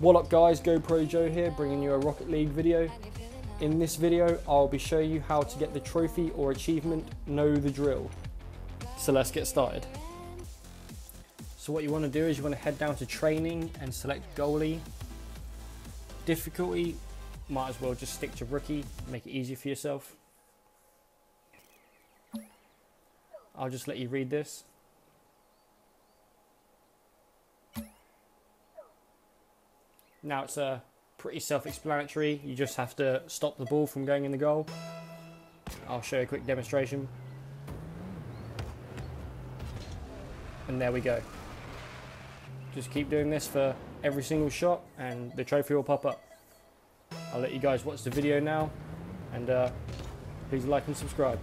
What up guys, GoPro Joe here, bringing you a Rocket League video. In this video, I'll be showing you how to get the trophy or achievement Know the Drill. So let's get started. So what you want to do is you want to head down to training and select goalie. Difficulty, might as well just stick to rookie, make it easy for yourself. I'll just let you read this. Now it's uh, pretty self-explanatory. You just have to stop the ball from going in the goal. I'll show you a quick demonstration. And there we go. Just keep doing this for every single shot and the trophy will pop up. I'll let you guys watch the video now and uh, please like and subscribe.